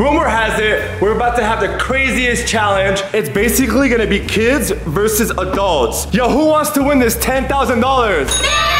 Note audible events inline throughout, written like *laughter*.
Rumor has it, we're about to have the craziest challenge. It's basically gonna be kids versus adults. Yo, who wants to win this $10,000?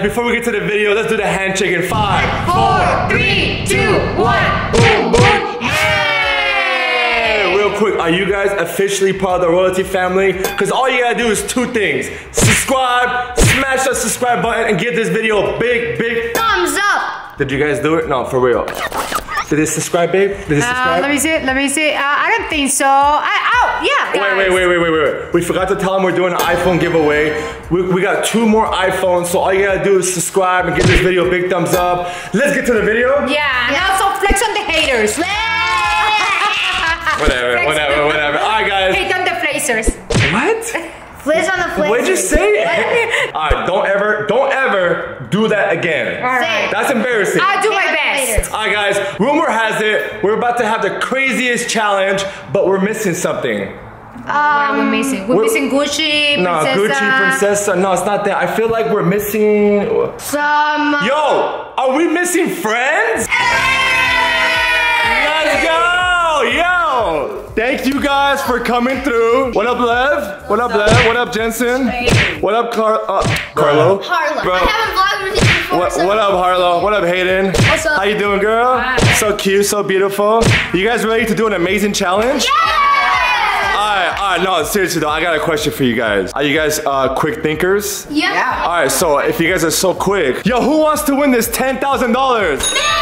Guys, before we get to the video, let's do the handshake in five. Four, three, two, one. Boom, boom. Hey! Real quick, are you guys officially part of the Royalty family? Because all you gotta do is two things. Subscribe, smash that subscribe button, and give this video a big, big... Thumbs up. Did you guys do it? No, for real. Did they subscribe, babe? Did they Uh, subscribe? let me see. it. Let me see. Uh, I don't think so. I, oh, yeah. Wait, wait, guys. wait, wait, wait, wait, wait. We forgot to tell them we're doing an iPhone giveaway. We, we got two more iPhones, so all you gotta do is subscribe and give this video a big thumbs up. Let's get to the video. Yeah, and also flex on the haters. *laughs* Whatever, Flex whatever, whatever. All right, guys. Hate on the flacers. What? *laughs* Fliz on the fliz. What'd you say? *laughs* all right, don't ever, don't ever do that again. All right. That's embarrassing. I'll do my Take it best. All right, guys. Rumor has it we're about to have the craziest challenge, but we're missing something. what are we um, missing? We're, we're- missing Gucci, No, Princessa. Gucci, Princessa. No, it's not that. I feel like we're missing. Some. Uh, Yo, are we missing friends? Let's go! Yo! Thank you guys for coming through. What up, Lev? What up, Lev? What up, Jentzen? What up, Car- uh, Carlo? Harlem. Bro. I haven't vlogged with you before. What, so- what up, Harlow? What up, Hayden? What's up? How you doing, girl? So cute, so beautiful. You guys ready to do an amazing challenge? Alright, alright, no, seriously though, I got a question for you guys. Are you guys uh, quick thinkers? Yeah. Alright, so if you guys are so quick, yo, who wants to win this $10,000?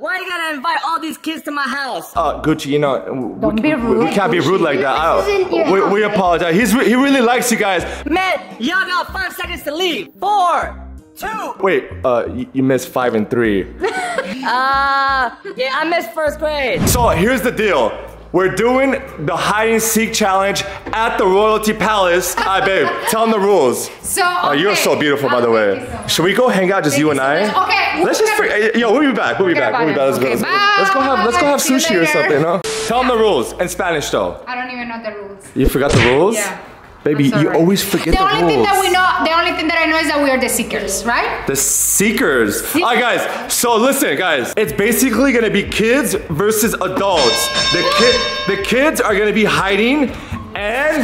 Up, hold up. Why you gotta invite all these kids to my house? Uh, Gucci, you know, Don't we, be rude, we can't be rude like that. I isn't your don't, we, we apologize. He's re- he really likes you guys. Man, y'all got five seconds to leave. Four, two. Wait, uh, you, you missed five and three. *laughs* Uh, yeah, I missed first grade. So here's the deal. We're doing the hide and seek challenge at the Royalty Palace. Alright, babe, *laughs* tell them the rules. So, Oh, you're so beautiful, by the Oh, way. so. Should we go hang out, just you and I? Okay, Let's just, we're yo, we'll be back. We'll be back. We'll be back. Let's it. go. Okay, Let's go have. Let's go have sushi or something. No. *laughs* Tell them the rules in Spanish, though. I don't even know the rules. You forgot the rules? Yeah. Baby, you sorry. always forget The the, only rules. thing that we know, the only thing that I know is that we are the seekers, right? The Seekers. All right, guys. So listen, guys. It's basically gonna be kids versus adults. The kid, the kids are gonna be hiding, and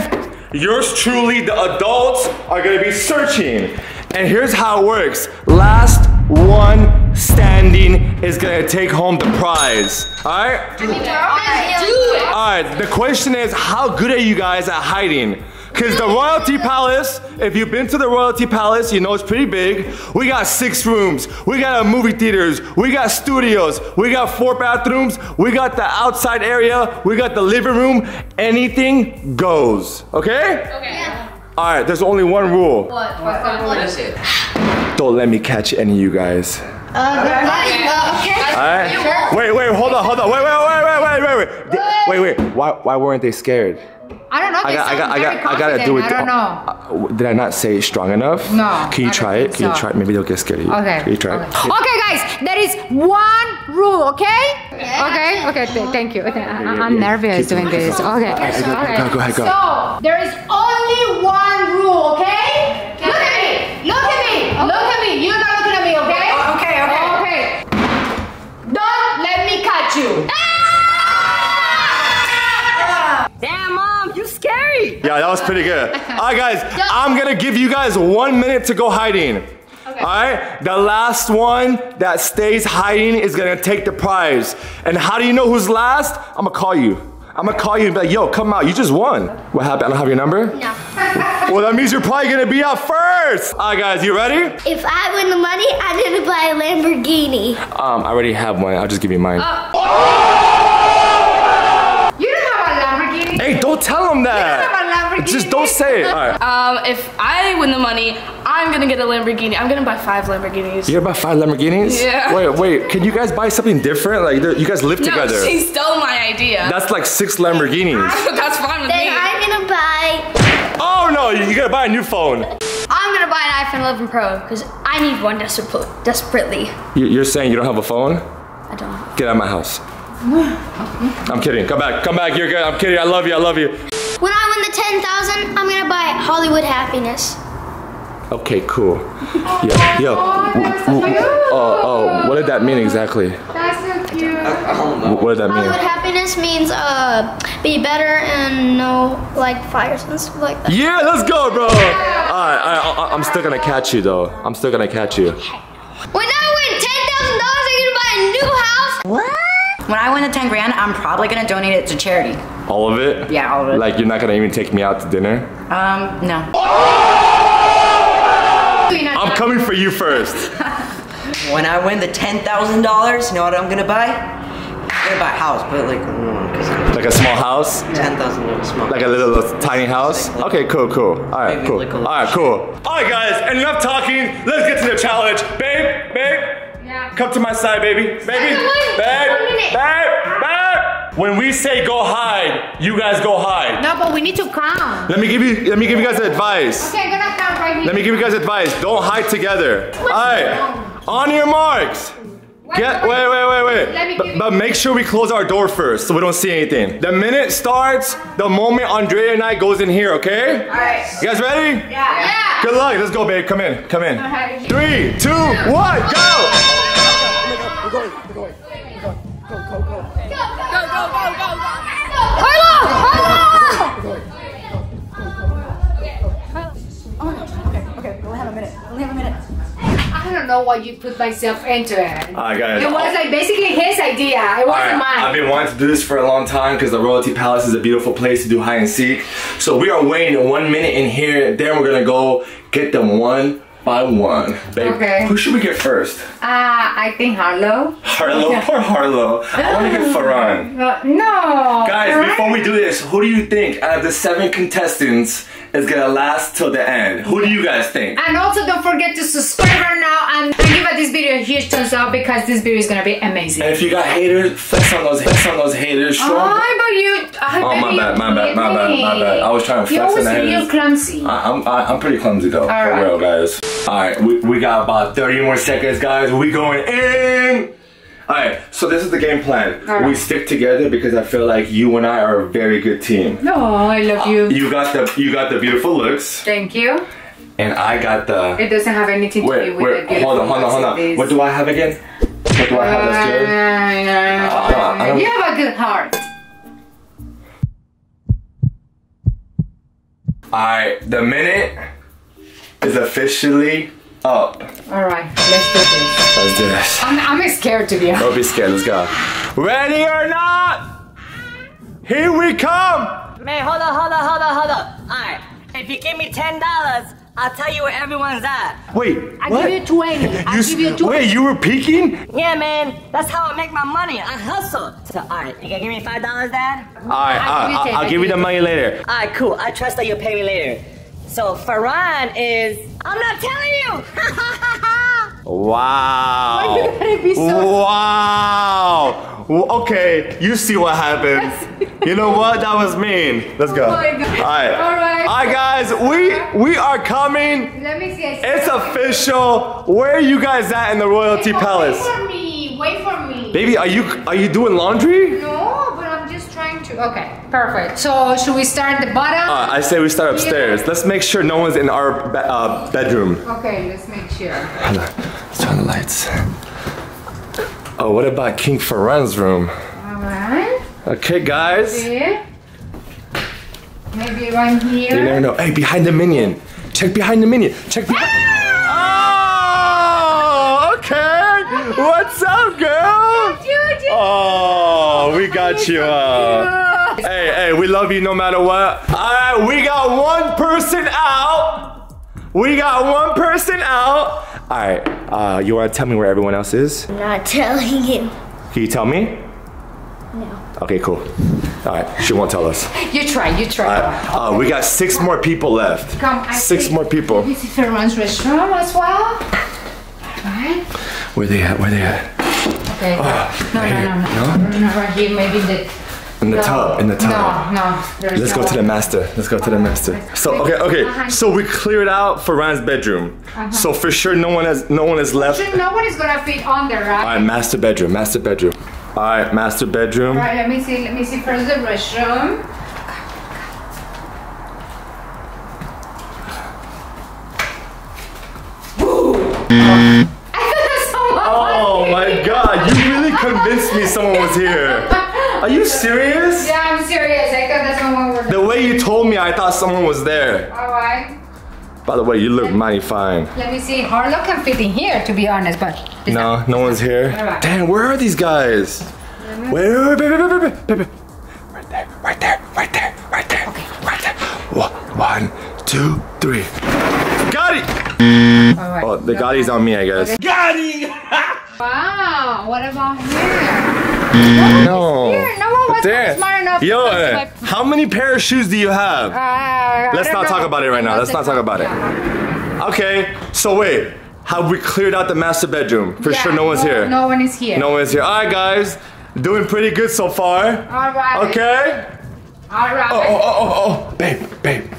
yours truly, the adults, are gonna be searching. And here's how it works. Last one standing is gonna take home the prize. All right. Do it. All right, the question is, how good are you guys at hiding? Because the Royalty Palace, if you've been to the Royalty Palace, you know it's pretty big. We got six rooms, we got a movie theaters, we got studios, we got four bathrooms, we got the outside area, we got the living room. Anything goes, okay? Yeah. All right, there's only one rule. What? What? What? Don't let me catch any of you guys. Uh, okay. Uh, All right? Wait, wait, hold on, hold on. Wait, wait, wait, wait, wait, wait, wait. Wait, wait. Why, why weren't they scared? I don't know. I They got, I got, I got, I gotta do it. confident. I don't know. Uh, did I not say it strong enough? No, Can you I try don't it? think Can you try it? Maybe they'll get scared of you. Okay. Can you try okay. it? Okay, guys, there is one rule, okay? Okay, okay, th- thank you. I- I'm nervous doing this. Okay. okay. Go, go ahead, go. So, there is only one rule, okay? Look at me. Look at me. Look at me. You're not looking at me, okay? Okay, okay. Okay. Don't let me catch you. Scary. Yeah, that was pretty good. *laughs* All right, guys, I'm gonna give you guys one minute to go hiding. All right, the last one that stays hiding is gonna take the prize. And how do you know who's last? I'm gonna call you. I'm gonna call you and be like, yo, come out, you just won. What happened? I don't have your number? No. *laughs* Well, that means you're probably gonna be out first. All right, guys, you ready? If I win the money, I'm gonna buy a Lamborghini. Um, I already have one. I'll just give you mine. You Hey, don't tell him that. have *laughs* a Lamborghini. Just don't say it. All right. Um, if I win the money, I I'm gonna get a Lamborghini. I'm gonna buy five Lamborghinis. You're about five Lamborghinis? Yeah. Wait, wait. Can you guys buy something different? Like, you guys live no, together. she stole my idea. That's like six Lamborghinis. *laughs* That's fine with Then me. I'm gonna buy. Oh no, you you gotta buy a new phone. I'm gonna buy an iPhone 11 Pro because I need one desperately. You- You're saying you don't have a phone? I don't. Get out of my house. I'm kidding. Come back. Come back. You're good. I'm kidding. I love you. I love you. When I win the 10,000, I'm gonna buy Hollywood Happiness. Okay, cool. Yeah, yo. Oh, oh. What did that mean exactly? That's so cute. Wh- What did that mean? Hollywood mean? Happiness means uh be better and no like fires and stuff like that. Yeah, let's go, bro. All right, I, I, I'm still gonna catch you though. I'm still gonna catch you. When I win $10,000, I'm gonna buy a new house. What? When I win the 10 grand, I'm probably gonna donate it to charity. All of it? Yeah, all of it. Like you're not gonna even take me out to dinner? Um, no. I'm coming for you first. *laughs* When I win the ten thousand dollars, you know what I'm gonna buy? I'm gonna buy a house, but like because Like a small house? ten thousand dollars small. Like a little tiny house? Okay, cool, cool. All right, cool. like a All little right, cool. All right, guys, enough talking. Let's get to the challenge. Babe, babe, Yeah. Come to my side, baby. Baby, babe, babe, babe. When we say go hide, you guys go hide. No, but we need to count. Let me give you. Let me give you guys advice. Okay, I'm gonna count right here. Let me give you guys advice. Don't hide together. All right. On your marks. Get. Wait, wait, wait, wait. But, but make sure we close our door first, so we don't see anything. The minute starts, the moment Andrea and I goes in here. Okay. All right. You guys ready? Yeah. yeah. Good luck. Let's go, babe. Come in. Come in. Three, two, one, go. I don't know why you put myself into it. All right, guys. It was like basically his idea. It wasn't mine. I've been wanting to do this for a long time because the Royalty Palace is a beautiful place to do hide and seek. So we are waiting one minute in here. Then we're gonna go get them one by one. Babe, Okay. who should we get first? Uh, I think Harlow. Harlow. Poor Harlow. I want to get *gasps* Ferran. Uh, no. Guys, before we do this, who do you think out of the seven contestants is gonna last till the end? Who do you guys think? And also don't forget to subscribe right now and give this video a huge thumbs up because this video is gonna be amazing. And if you got haters, flex on those, flex on those haters. Show Oh, but you. Oh, my bad, my bad, my bad, my bad. I was trying to flex on the haters. real clumsy. I- I'm I, I'm pretty clumsy though, for Alright. real, guys. All right, we, we got about 30 more seconds, guys. We going in. All right, so this is the game plan. Alright. We stick together because I feel like you and I are a very good team. no, I love you. You got the you got the beautiful looks, Thank you. and I got the. It doesn't have anything to do with wait, the hold on, hold on, hold on. What do I have again? What do I have that's good? Uh, I don't- you have a good heart. All right, the minute is officially up. All right, let's do this. Let's do this. I'm, I'm scared to be honest. Don't be scared. Let's go. Ready or not? Here we come. Man, hold on, hold on, hold on, hold on. Alright, if you give me $10, I'll tell you where everyone's at. Wait. I what? give you 20. I s- give you 20. Wait, you were peeking? Yeah, man, that's how I make my money. I hustle. So, alright, you gonna give me $5, Dad? All right, I'll give you I'll, 10, I'll I'll give you the money later. Alright, cool. I trust that you'll pay me later. So, Ferran is. I'm not telling you! *laughs* Wow. you gotta be so- Wow. Well, Okay, you see what happens. *laughs* you know what? That was mean. Let's go. Oh my God. All right. All right. All right, guys. We we are coming. Let me see. It's official. Where are you guys at in the Royalty Palace? Wait for me. Wait for me. Baby, are you are you doing laundry? No, but I'm just trying to. Okay, perfect. So should we start at the bottom? Uh, I say we start upstairs. Let's make sure no one's in our be- uh, bedroom. okay, let's make sure. Hold on. Let's turn the lights. Oh, what about King Ferran's room? All right. Okay, guys. Here. Maybe right here. You never know. Hey, behind the minion. Check behind the minion. Check behind. Oh, okay. What's up, girl? Oh, we got you. Uh, hey, hey, we love you no matter what. All right, we got one person out. We got one person out. All right, uh, you want to tell me where everyone else is? I'm not telling you. Can you tell me? No. Okay, cool. All right, she won't tell us. You try, you try. All right, uh, we got six more people left. Come, I Six see- more people. This is Ferran's restroom as well. Alright. Where they at? Where they at? Okay. no, right no, here. no, no, no, right here, maybe the. In the no, tub. In the tub. No, no. Let's no go to the master. Let's go to the master. So okay, okay. So we cleared out Ferran's bedroom. Uh-huh. So for sure, no one has no one is left. Sure, no one is gonna fit under, right? All right, master bedroom. Master bedroom. All right, master bedroom. Right, let me see, let me see first the restroom. Mm. *laughs* Oh my God! You really convinced me someone was here. *laughs* Are you serious? Yeah, I'm serious. I thought that's someone were The way you told me, I thought someone was there. Oh, Alright. By the way, you look mighty fine. Let me see. Harlow can fit in here, to be honest, but. No, not- no one's here. Alright. Damn, where are these guys? Wait, wait, wait, wait, wait, wait, wait, wait. Right there, right there, right there, right there, okay. right there. One, two, three. Got it! Alright. Oh, the Gotti's on me, I guess. *laughs* Wow, what about here? No. Here, no one was Damn. smart enough Yo, go to my- how many pair of shoes do you have? Uh, Let's don't not talk about it right now. Let's not talk about it. Yeah. Okay, so wait. Have we cleared out the master bedroom? For Yeah, sure, no one's here. No one is here. No one's here. All right, guys. Doing pretty good so far. All right. Okay. All right. Oh, oh, oh, oh, oh. Babe, babe.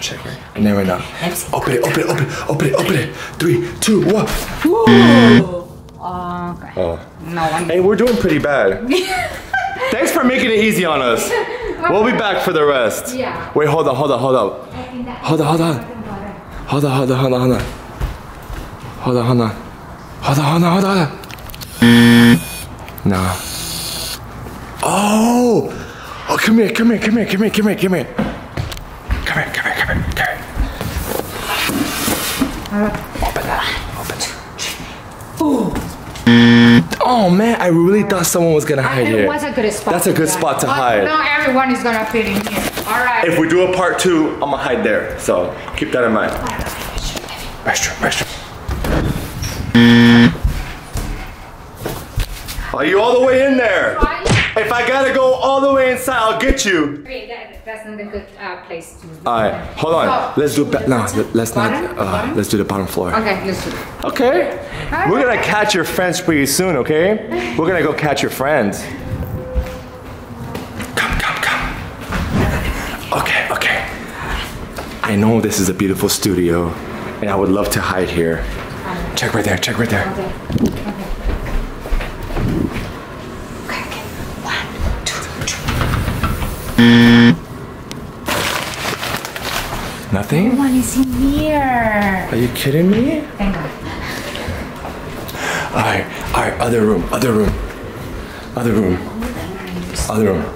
Check it. And then right now. Open it, open it, open it, open it, open it. Three, two, one. Oh, okay. Oh. No one. Hey, we're doing pretty bad. *laughs* Thanks for making it easy on us. We'll be back for the rest. Yeah. Wait, hold on, hold on, hold on. Hold on, hold on. Hold on, hold on, hold on, hold on. Hold on, hold on. Hold on, hold on, hold on. No. Oh! Oh, come here, come here, come here, come here, come here, come here. Come here, come here, come here, come here. Open that, open that. Oh man, I really thought someone was gonna hide here. a good spot. That's a good spot to But hide. Not everyone is gonna fit in here. All right. If we do a part two, I'm gonna hide there. So keep that in mind. Restroom, restroom. Are you all the way in there? If I gotta go all the way inside, I'll get you. Wait, that, that's not a good uh, place to. All right, hold on. So- Let's do ba- no. let- Let's not. Uh, let's do the bottom floor. Okay, let's do it. Okay. We're gonna catch your friends pretty soon. Okay. We're gonna go catch your friends. Come, come, come. Okay, okay. I know this is a beautiful studio, and I would love to hide here. Check right there. Check right there. Okay. Okay. Okay, okay. One, two, three. Nothing? One is in here. Are you kidding me? Thank God. All right, all right. Other room. Other room. Other room. Other room.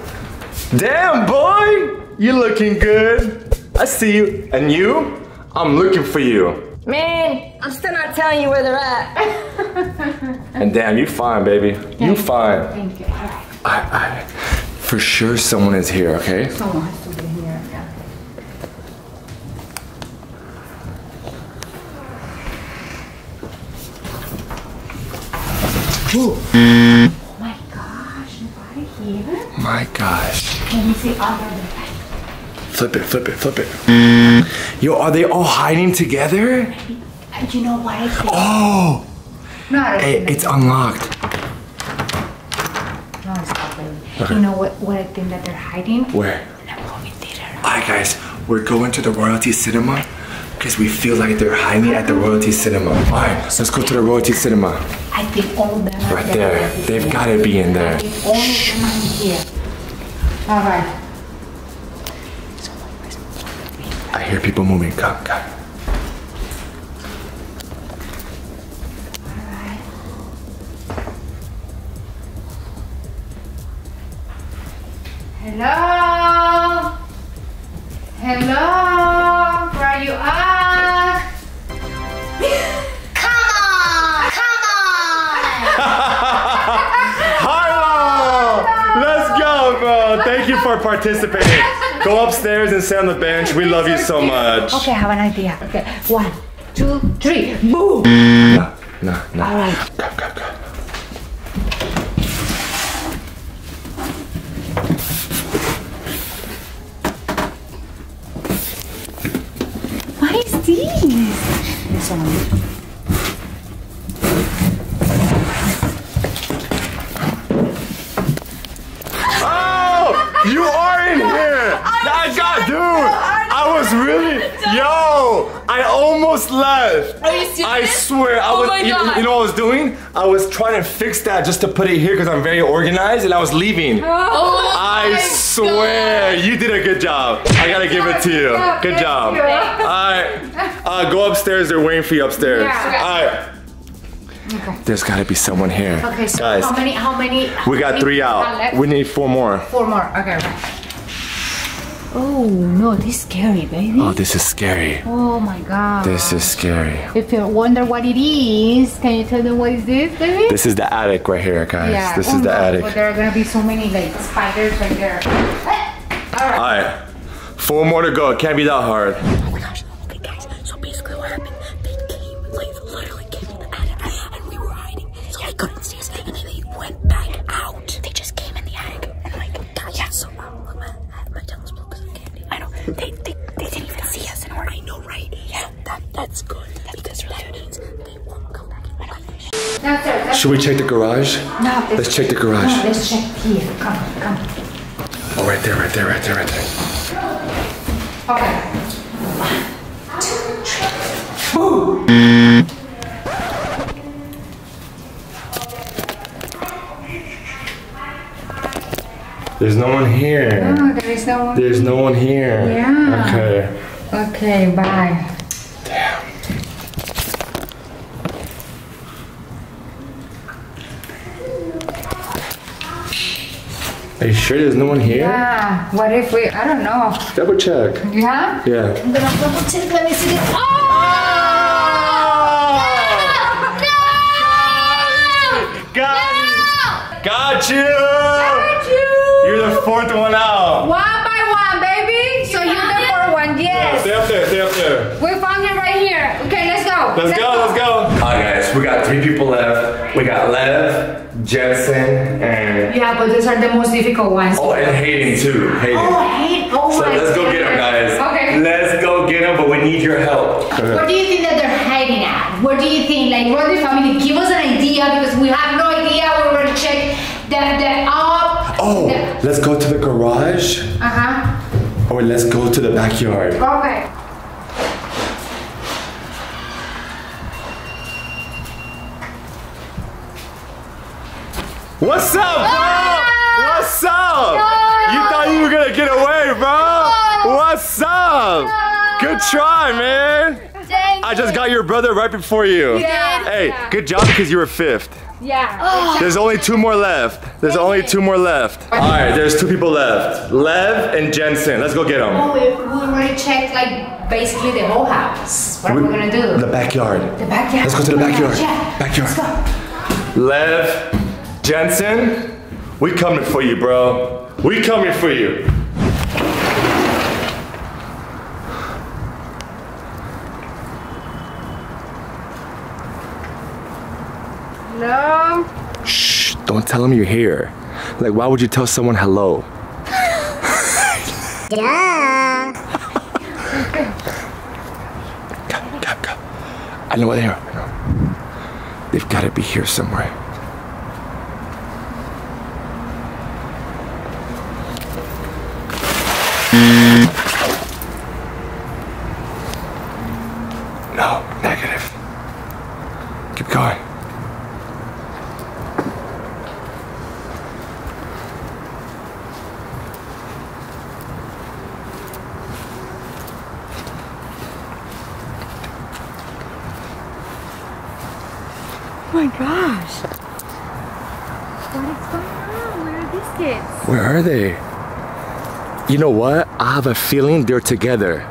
Damn, boy, you looking good. I see you. And you? I'm looking for you. Man, I'm still not telling you where they're at. And damn, you fine, baby. You fine. Thank you. All right. I, I, for sure, someone is here. Okay. Someone has to be here. Yeah. Oh my gosh, nobody here? My gosh. Let me see the bed. Flip it, flip it, flip it. Hmm. Yo, are they all hiding together? And you know what I think? Oh, No, I hey, it's unlocked. No, it's really. You know what, what I think that they're hiding? Where? In a movie theater. Alright, guys, we're going to the Royalty Cinema because we feel like they're hiding at the Royalty Cinema. Alright, let's go to the Royalty Cinema. I think all of them are Right there. They've got to be in I there. think all of them are here. All right. I hear people moving. Come, come. Hello? Hello? Where are you at? come *laughs* Harlow! Let's go, bro. Thank you for participating. Go upstairs and sit on the bench. We love you so much. Okay, I have an idea. Okay, one, two, three, boom! No, no, no. All right. Come, come, come. is Oh, you are in here. I got, dude. I was really, yo. I almost left. Are you serious? I swear, I Oh was. my you, God. you know what I was doing? I was trying to fix that just to put it here because I'm very organized, and I was leaving. Oh I swear, you did a good job. I gotta give it to you. Good job. All right, uh, go upstairs. They're waiting for you upstairs. All right. There's gotta be someone here. Okay, so guys, how many? How many? we got three out. We need four more. Four more. Okay. Oh no, this is scary, baby. Oh, this is scary. Oh my god. This is scary. If you wonder what it is, can you tell them what is this, baby? This is the attic right here, guys. yeah. This oh is the no, attic. But there are gonna be so many like spiders right there. All right. All right, four more to go. It can't be that hard. Oh Should we check the garage? no, Let's check the garage. No, let's check here. Come, come. Oh, right there, right there, right there, right there. Okay. There's no one here. Oh, there is no one. There's no one here. Yeah. Okay. Okay, bye. Are you sure there's no one here? Yeah. what if we? I don't know. Double check. Yeah. Yeah. I'm gonna double check. Let me see this. Oh! Got it. Got you. Got you. You're the fourth one out. One by one, baby. So you're the fourth one. Yes. Stay up there, stay up there. We found it right here. Okay, let's go. Let's go. Alright guys, we got three people left. We got Lev, Jentzen, and Yeah, but these are the most difficult ones. oh, and Hayden too. Hayden. Oh, hey. Oh so my let's go get them, guys. Okay. Let's go get them, but we need your help. Where do you think that they're hiding at? Where do you think? Like, what the family? Give us an idea because we have no idea. We're gonna check the the up. Oh, The, let's go to the garage, uh huh. or let's go to the backyard. Okay. What's up, bro? Ah! What's up? No! You thought you were gonna get away, bro? What's up? Good try, man. Thank I just got your brother right before you. Yeah. Hey, good job because you were fifth. Yeah. Oh. There's only two more left. There's only two more left. All right, there's two people left. Lev and Jentzen. Let's go get them. Oh, we, we already checked like basically the whole house. What are we gonna do? The backyard. The backyard. Let's go to the Oh backyard. Yeah. Backyard. Let's go. Lev, Jentzen, we coming for you, bro. We coming for you. No. Shh, don't tell them you're here. Like, why would you tell someone hello? Go, go, go. I know where they are. They've got to be here somewhere. Gosh. What is going on? Where are these kids? Where are they? You know what? I have a feeling they're together.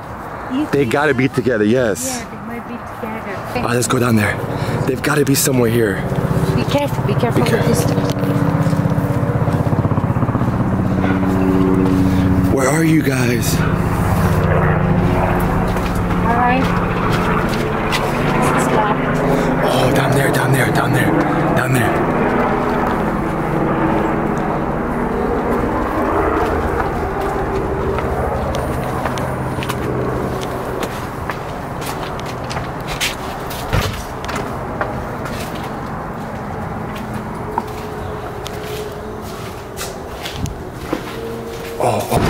You They gotta be together, yes. Yeah, they might be together. All right, let's go down there. They've got to be somewhere here. Be careful, be careful careful. with this. Where are you guys? Alright. This is locked. Oh, down there, down there, down there, down there. Oh, oh,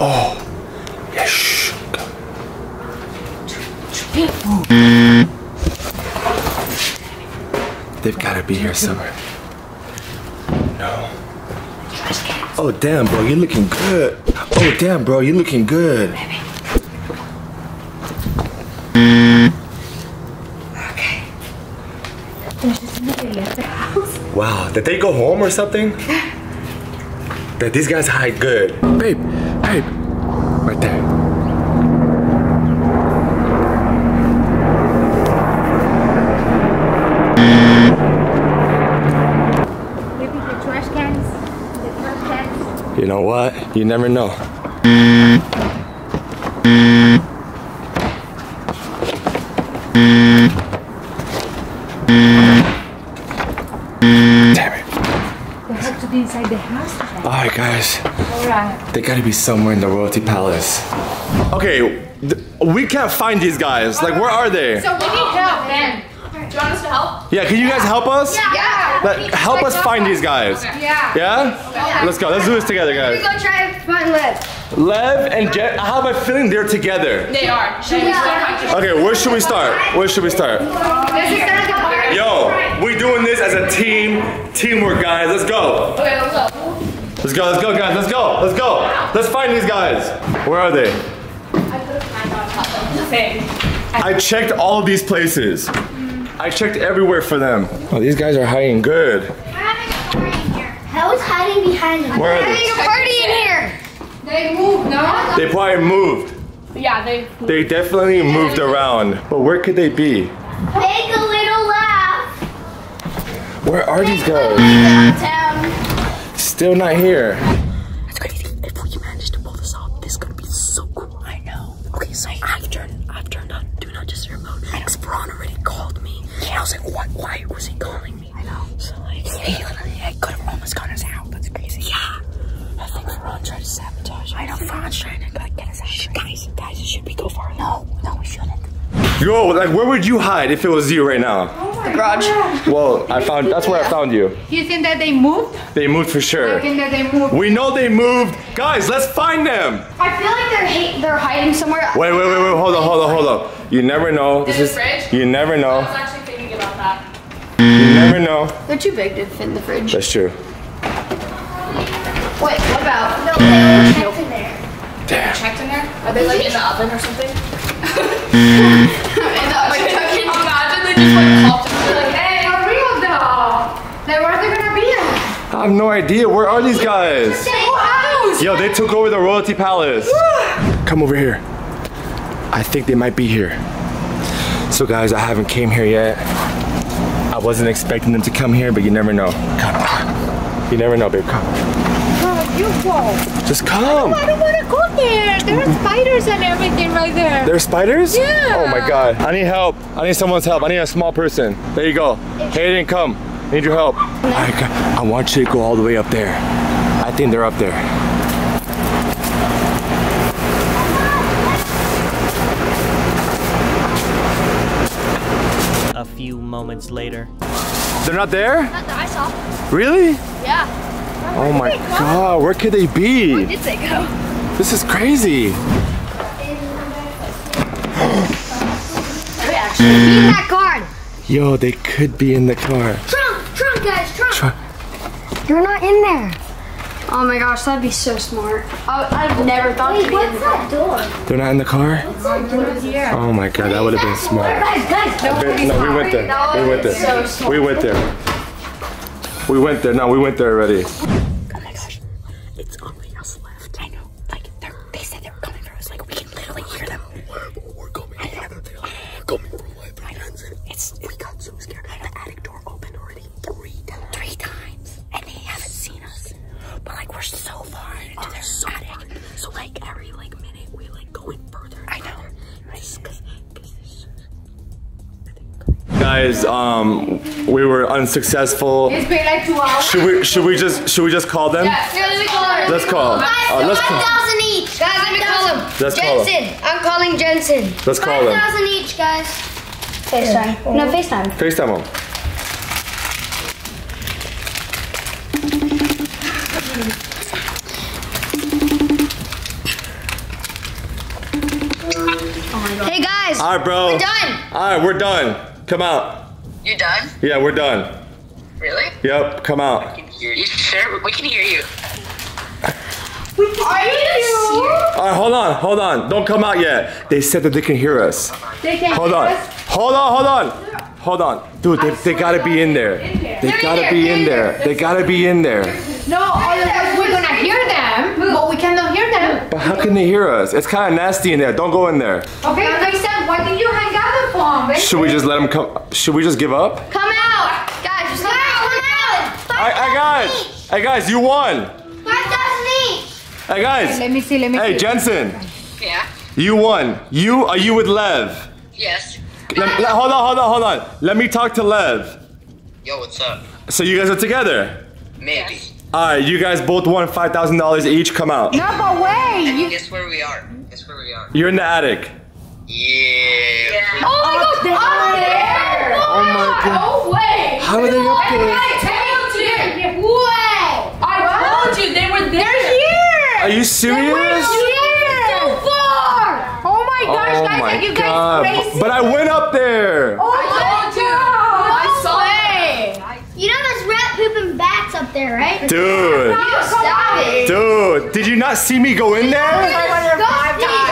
oh. Yeah, shh. Go. They've gotta be here somewhere. No. Oh damn, bro, you're looking good. Oh damn, bro, you're looking good. Wow, did they go home or something? *laughs* That these guys hide good. Babe, babe, right there. Maybe the trash cans. The trash cans. You know what? You never know. Damn it. They have to be inside the house. Alright, guys. Alright. They gotta be somewhere in the royalty palace. Okay, th- we can't find these guys. Like, where are they? So we need help, Ben. Do you want us to help? Yeah, can you guys help us? Yeah. Let, help us find these guys. Yeah. Yeah? Let's go. Let's do this together, guys. Go try to find Liv. Lev and Jet, I have a feeling they're together. They are. Should we start? Okay, where should we start? Where should we start? This is. Yo, we doing this as a team, teamwork, guys. Let's go. Okay, let's go. Let's go, let's go, guys. Let's go. Let's go. Let's find these guys. Where are they? I checked all of these places. I checked everywhere for them. Oh, these guys are hiding good. How's hiding behind them? Where are they? a party in here. They moved, no? They probably moved. Yeah, they. They definitely moved around. But where could they be? Make a little laugh. Where are these guys? Downtown. Still not here. That's crazy. If we manage to pull this off, this is gonna be so cool. I know. Okay, so I've turned I've turned on do not disturb mode. Because Braun already called me. And I was like, what why was he calling me? I know. So like he literally I could have almost gone us out. That's crazy. Yeah. I think Braun tried to sabotage us. I know Braun's trying to like, get us out. Shh, guys, guys, should we go far? No, no, we shouldn't. Yo, like where would you hide if it was you right now? Oh the garage. Well, I found that's where I found you. You think that they moved? They moved for I sure. think that they moved. We know they moved. Guys, let's find them. I feel like they're hate, they're hiding somewhere. Wait, wait, wait, wait. Hold on, hold on, hold on. You never know. This the is. fridge? You never know. actually thinking about that. You never know. They're too big to fit in the fridge. That's true. Wait, what about? No, they mm. were checked in there. Damn. Checked in there? Are they like in the oven or something? *laughs* I have no idea. Where are these guys? Yo, they took over the royalty palace. Come over here. I think they might be here. So guys, I haven't came here yet. I wasn't expecting them to come here, but you never know. Come. You never know, babe. Come. You go. Just come. I don't wanna go there. There are spiders and everything right there. There's spiders? Yeah. Oh my god. I need help. I need someone's help. I need a small person. There you go. Hayden, come. I need your help. I, I want you to go all the way up there. I think they're up there. A few moments later. They're not there? Not that I saw. Really? Yeah. Oh my god, where could they be? Where did they go? This is crazy. In that mm. car. Yo, they could be in the car. Trunk, trunk, guys, trunk. Try- You're not in there. Oh my gosh, that'd be so smart. I, I've never thought Wait, to be what's in that door? They're not in the car? What's that door? Oh my god, that would have been smart. Guys, guys, But- No, we went there. We went there. We went there. We went there. No, we went there already. Oh my gosh. It's only unsuccessful. It's been like two hours. Should we should we just should we just call them? Yeah, let me call her. Let's call. Uh, let's call. Each. Guys, let me call them. Let's call Jentzen. I'm calling Jentzen. Let's call them. Five thousand each, guys. FaceTime. Yeah. No, FaceTime. FaceTime them. Hey guys! Alright bro. We're done! Alright, we're done. Come out. You done? Yeah, we're done. Really? Yep, come out. You sure? We can hear you. We can Are you? All right, hold on, hold on. Don't come out yet. They said that they can hear us. They can Hold hear on. us. Hold on, hold on. Hold on. Dude, they, they gotta be in there. They gotta be in there. They gotta be in there. No, otherwise we're gonna hear them, but we cannot hear them. But how can they hear us? It's kind of nasty in there. Don't go in there. Okay, next time, why did you hang out the phone, baby? Should we just let them come? Should we just give up? Come out, guys. Just come out. Come out. Hey, hey guys. Hey guys, you won. Five thousand each. Hey guys. Let me see, let me Hey see. Jentzen, Yeah. you won. You are you with Lev? Yes. Let- let- hold on, hold on, hold on. Let me talk to Lev. Yo, what's up? So you guys are together. Maybe. All right, you guys both won five thousand dollars each. Come out. No, but wait. You... Guess where we are? Guess where we are? You're in the attic. Yeah. Oh my god, they're up there. Oh my god. Oh wait. How are they up there? I told you. What? I told you they were there. They're here. Are you serious? So far. Oh my gosh, Oh guys, my are you god. guys crazy? But I went up there. I oh told you. I saw it. You know there's rat pooping bats up there, right? Dude. You stop it. Dude, did you not see me go in there? Stop it.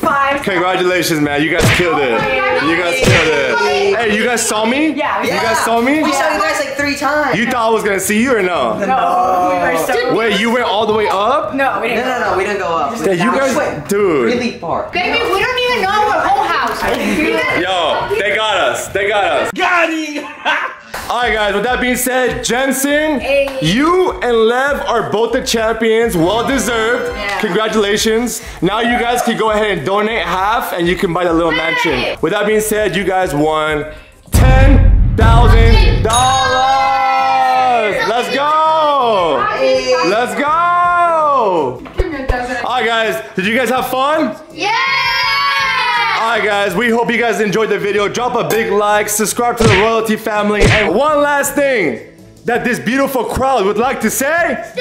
Congratulations, man. You guys killed it. You guys killed it. Hey, you guys saw me? Yeah. You guys saw me? We saw you guys like three times. You thought I was gonna see you or no? no, we were so. Wait, you went all the way up? No, no, no, no, we didn't go up. Yeah, you guys, went dude. really far. Baby, we don't even know our whole house. *laughs* Yo, they got us. They got us. Got *laughs* All right, guys. With that being said, Jentzen, you and Lev are both the champions. Well deserved. Congratulations. Now you guys can go ahead and donate half, and you can buy the little mansion. With that being said, you guys won ten thousand dollars. Let's go. Let's go. All right, guys. Did you guys have fun? Yeah. Alright guys, we hope you guys enjoyed the video. Drop a big like, subscribe to the Royalty family, and one last thing that this beautiful crowd would like to say. Stay